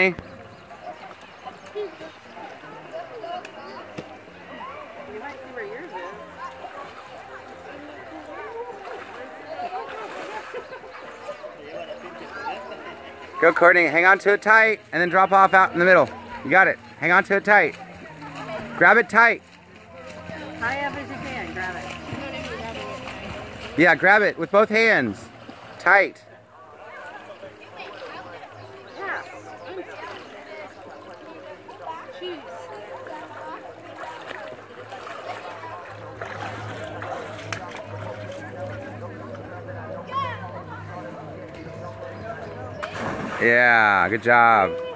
Hey. You might see where yours is. Go, Courtney. Hang on to it tight and then drop off out in the middle. You got it. Hang on to it tight. Grab it tight. High up as you can, grab it. Yeah, grab it with both hands. Tight. Yeah, good job.